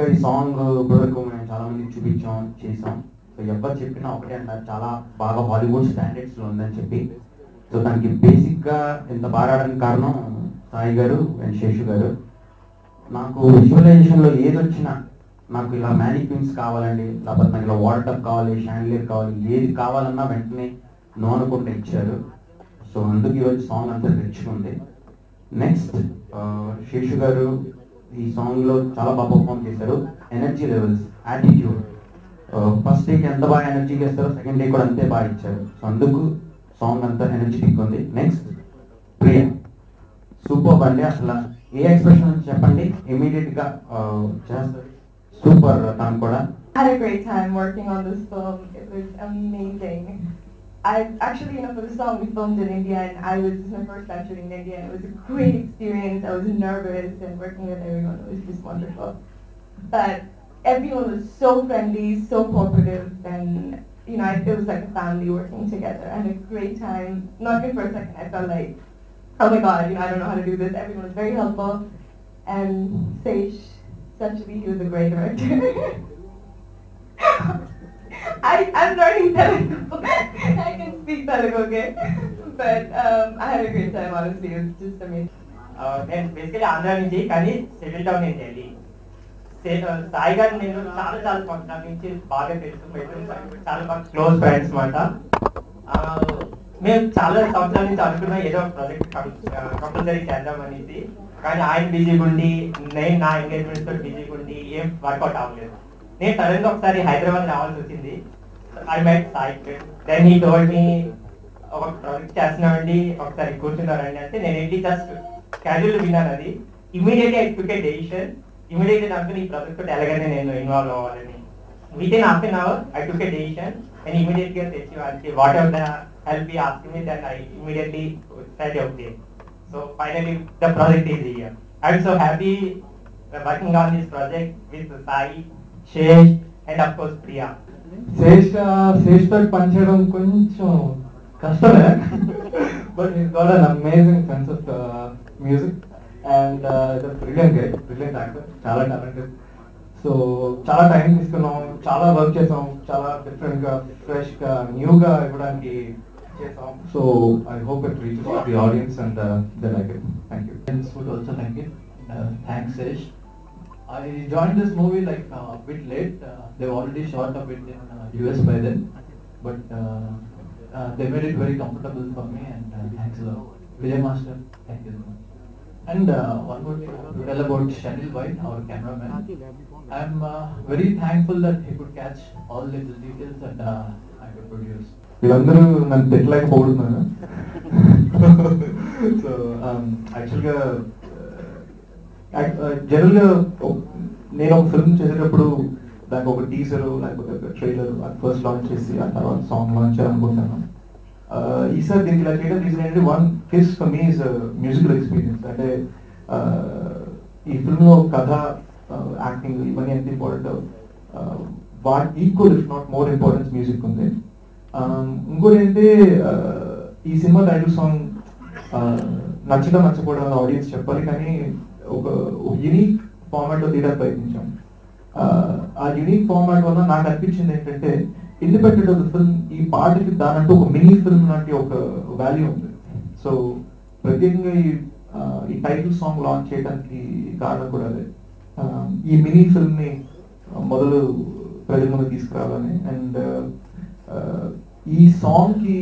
బేసిక్గా ఈ సాంగ్ ఇప్పటివరకు మేము చాలా మందికి చూపించాం చేసాం సో ఎవరు చెప్పినా ఒకటే అంటారు. చాలా బాగా హాలీవుడ్ స్టాండర్డ్స్లో ఉందని చెప్పి. సో దానికి బేసిక్గా ఇంత బాగాడడానికి కారణం సాయి గారు అండ్ శేషు గారు. నాకు విజువలైజేషన్లో ఏది వచ్చినా నాకు ఇలా మ్యానిక్యూన్స్ కావాలండి లేకపోతే నాకు ఇలా వాటర్ టప్ కావాలి షాండ్లియర్ కావాలి ఏది కావాలన్నా వెంటనే నో అనుకుంటే ఇచ్చారు. సో అందుకు ఈరోజు సాంగ్ అంతా తెచ్చుకుంది. నెక్స్ట్ శేషు గారు ఈ సాంగ్లో చాలా బాగా పర్ఫామ్ చేశారు. ఎనర్జీ లెవెల్స్ యాటిట్యూడ్ ఫస్ట్ డేకి ఎంత బాగా ఎనర్జీకి ఇస్తారో సెకండ్ డే కూడా అంతే బాగా ఇచ్చారు. సో అందుకు సాంగ్ అంతా ఎనర్జెటిక్ ఉంది. నెక్స్ట్ ప్రియా. సూపర్ అండి అసలు. ఏ ఎక్స్ప్రెషన్ చెప్పండి? ఇమీడియట్గా చేస్తారు. సూపర్ తను కూడా. Had a great time working on this film. It was amazing. I actually, you know, for the song we filmed in India, and I was my first time shooting in India, and it was a great experience. I was nervous, and working with everyone was just wonderful. But everyone was so friendly, so cooperative, and you know, it was like a family working together. I had a great time. Not even for a second, I felt like, oh my god, you know, I don't know how to do this. Everyone was very helpful, and Seish, essentially, he was a great director. I, I'm learning Telugu. I can speak Telugu, okay? But um, I had a great time, honestly. It was just amazing. నేను basically Andhra నుంచి కానీ settle down నేను ఢిల్లీ సాయి గారు నేను చాలా చాలా సంవత్సరాల నుంచి బాగా తెలుసు చాలా బాగా క్లోజ్ ఫ్రెండ్స్ అనమాట మేము చాలా సంవత్సరాల నుంచి అనుకున్నాం ఏదో ప్రాజెక్ట్ కంపల్సరీ చేద్దాం అనేది కానీ ఆయన బిజీగా ఉండి నేను నా ఎంగేజ్మెంట్తో బిజీగా ఉండి ఏం వర్కౌట్ అవ్వలేదు నేను సడన్గా ఒకసారి హైదరాబాద్ రావాల్సి వచ్చింది I met Sai. Then he told me ఒక ప్రాజెక్ట్ చేస్తున్నామండి ఒకసారి కూర్చున్నారండి అంటే నేను ఏంటి జస్ట్ క్యాజువల్ విన్నాను అది. Immediate I took a decision immediate నాకు ఈ ప్రాజెక్ట్ తోటి ఎలాగైనా నేను ఇన్వాల్వ్ అవ్వాలని. Within half an hour I took a decision నేను ఇమీడియట్గా తెచ్చి వాళ్ళకి whatever the help be asking me then I immediately start out so finally the project is here I'm so happy working on this project with Sai Shesh and of course Priya Shesha శేష్తో పనిచేయడం కొంచెం కష్టమే but is got an amazing sense of music and brilliant guy brilliant actor చాలా talented so చాలా time తీసుకున్నాం చాలా work చేసాం చాలా డిఫరెంట్గా ఫ్రెష్గా న్యూ గా ఇవ్వడానికి చేసాం. So I hope it reaches the audience and they like it thank you This would also thank it. Uh, thanks, Sesh. I joined this movie like uh, a bit late. Uh, they've already shot a bit in uh, US by then, but uh, uh, they made it very comfortable for me. And uh, thanks a lot, Vijay Master. Thank you so much. And uh, one more thing I want to tell about Shanil White, our cameraman. I'm uh, very thankful that he could catch all little details that uh, I could produce. వీళ్ళందరూ నన్ను తిట్టలేకపోతున్నారు so యాక్చువల్గా general uh, నేను ఒక film చేసేటప్పుడు దానికి ఒక teaser లేకపోతే ఒక ట్రైలర్ ఫస్ట్ లాంచ్ చేసి ఆ తర్వాత సాంగ్ లాంచ్ చేయాలనుకుంటాను ఈసారి దీనికి ఇలా చేయడం రీజన్ ఏంటంటే one kiss for me is musical experience అంటే ఈ ఫిల్మ్లో కథ యాక్టింగ్ ఇవన్నీ ఎంత important what equal if not more importance music ఉంది. ఇంకోటి ఏంటంటే ఈ సినిమా టైటిల్ సాంగ్ నచ్చడం నచ్చకూడదు ఆడియన్స్ చెప్పాలి కానీ ఒక యునిక్ ఫార్మాట్లో తీయడానికి ప్రయత్నించాం. ఆ యునిక్ ఫార్మాట్ వల్ల నాకు అనిపించింది ఏంటంటే ఇండిపెండెంట్ ఆఫ్ ద ఫిల్మ్ ఈ పాటకి దానంటూ ఒక మినీ ఫిల్మ్ లాంటి ఒక వాల్యూ ఉంది. సో ప్రత్యేకంగా ఈ ఈ టైటిల్ సాంగ్ లాంచ్ చేయడానికి కారణం కూడా అదే. ఈ మినీ ఫిల్మ్ని మొదలు ప్రజల ముందు తీసుకురావాలని అండ్ ఈ సాంగ్కి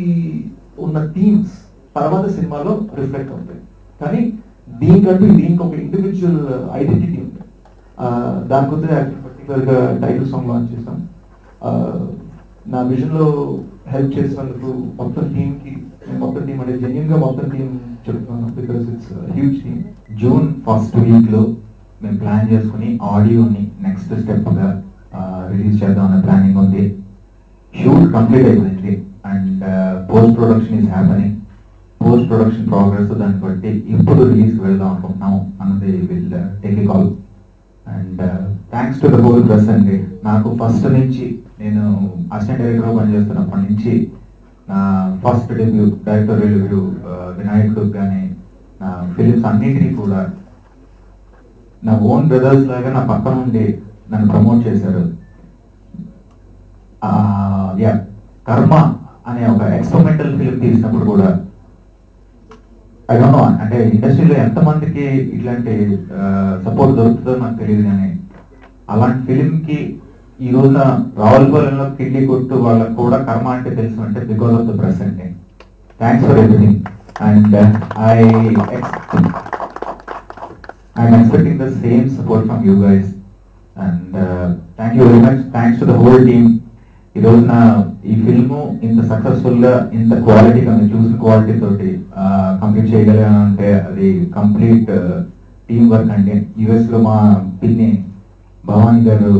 ఉన్న థీమ్స్ తర్వాత సినిమాలో రిఫ్లెక్ట్ అవుతాయి. కానీ దీనికంటూ దీనికి ఒక ఇండివిజువల్ ఐడెంటిటీ ఉంది ఆ, దాని గురించి పర్టికులర్గా టైటిల్ సాంగ్ లాంచ్ చేస్తాం నా విజన్లో హెల్ప్ చేసినందుకు మొత్తం టీమ్కి మొత్తం టీం అంటే జెన్యున్గా మొత్తం టీం చెప్తున్నాను. Because it's huge team June first వీక్లో మేము ప్లాన్ చేసుకుని ఆడియోని నెక్స్ట్ స్టెప్గా రిలీజ్ చేద్దాం అనే ప్లానింగ్ ఉంది. షూట్ కంప్లీట్ అయిపోయింది. And post production is happening post production progress దాన్ని బట్టి ఇప్పుడు రిలీజ్ వెళ్దాం అనుకుంటున్నాం అన్నది will take call and thanks to the whole press అండి. నాకు ఫస్ట్ నుంచి నేను అసిస్టెంట్ డైరెక్టర్గా పనిచేస్తున్నప్పటి నుంచి నా ఫస్ట్ డెబ్యూ డైరెక్టర్ రివ్యూ వినాయకుడు కానీ నా ఫిలిమ్స్ అన్నిటినీ కూడా నా ఓన్ బ్రదర్స్ లాగా నా పక్కన ఉండి నన్ను ప్రమోట్ చేశారు. Uh, యా కర్మ అనే ఒక ఎక్స్పెరిమెంటల్ ఫిలిం తీసినప్పుడు కూడా ఐ డోంట్ నో అంటే ఇండస్ట్రీలో ఎంతమందికి ఇట్లాంటి సపోర్ట్ దొరుకుతుందో నాకు తెలియదు కానీ అలాంటి ఫిలింకి ఈ రోజున రావులపాలెంలో కిడ్నీ కొట్టు వాళ్ళకు కూడా కర్మ అంటే తెలుసు అంటే బికాస్ ఆఫ్ ద ప్రెస్ అండి thanks for everything and I I'm expecting the same support from you guys and thank you very much thanks to the whole team ఈ రోజున ఈ ఫిల్మ్ ఇంత సక్సెస్ఫుల్గా ఇంత క్వాలిటీ మీరు చూసిన క్వాలిటీ తోటి కంప్లీట్ చేయగలిగానంటే అది కంప్లీట్ టీమ్ వర్క్ అండి. యుఎస్లో మా పిన్ని భవానీ గారు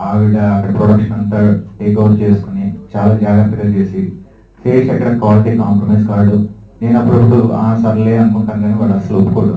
ఆవిడ అక్కడ ప్రొడక్షన్ అంతా టేక్ ఓవర్ చేసుకుని చాలా జాగ్రత్తగా చేసి ఫేస్ ఎక్కడ క్వాలిటీ కాంప్రమైజ్ కాదు. నేను అప్పుడప్పుడు "ఆ, సర్లే అనుకుంటాను కానీ వాడు అసలు ఒప్పుకోడు.